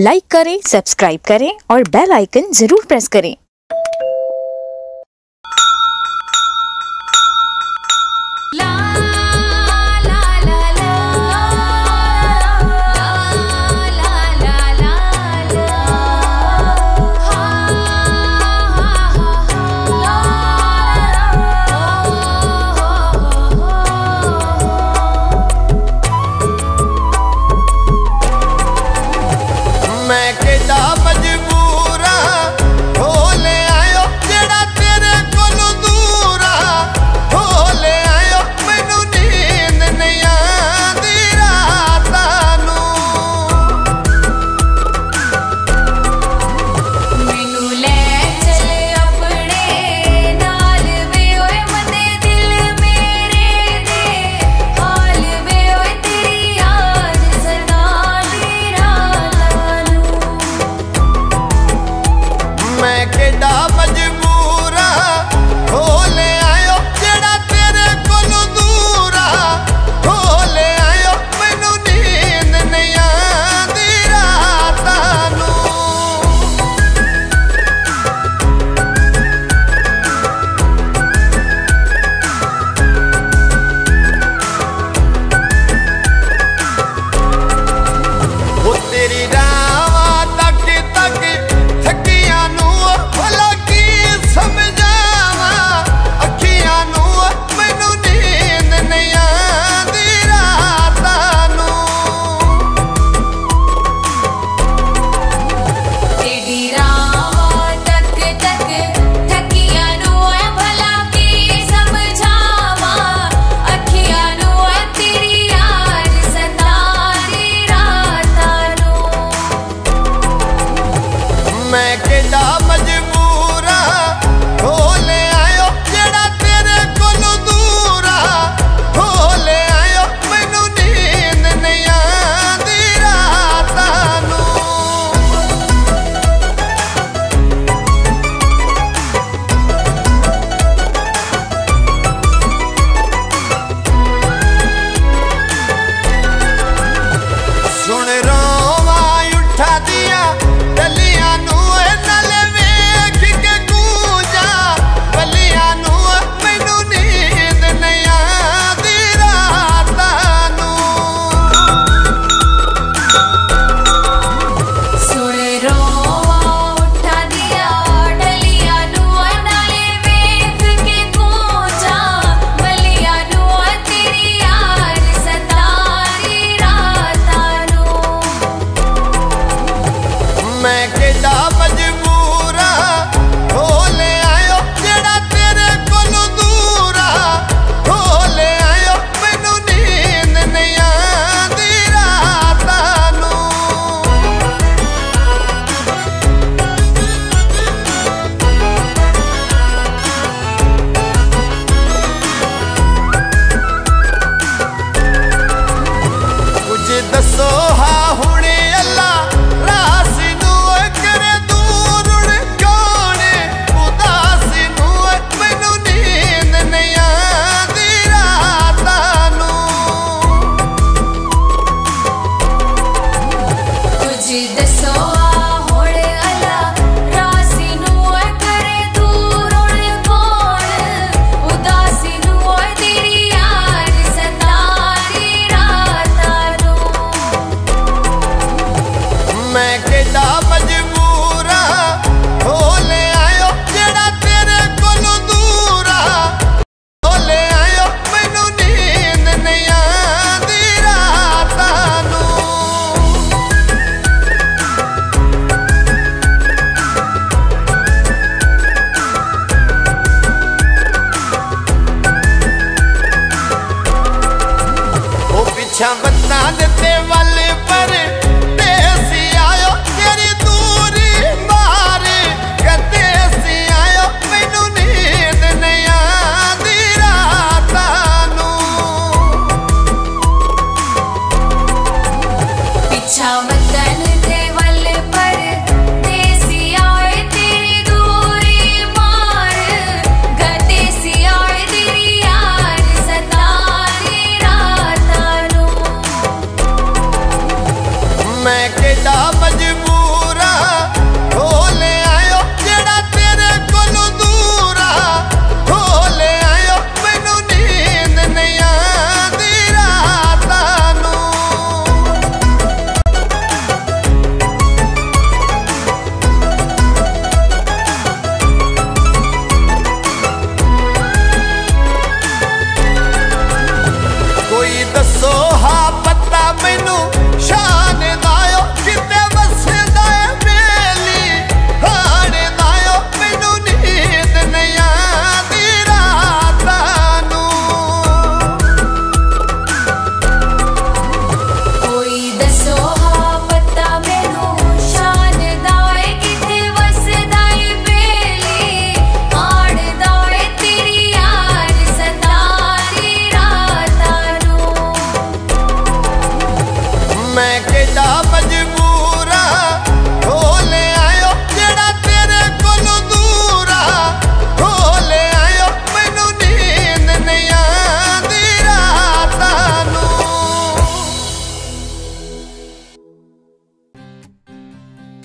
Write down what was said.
Like करें subscribe करें और बेल आइकन ज़रूर प्रेस करें। ਮੈਂ ਕਿਹੜਾ ਮਜਬੂਰ मैं किताब अच्छा छमता देते वाले पर।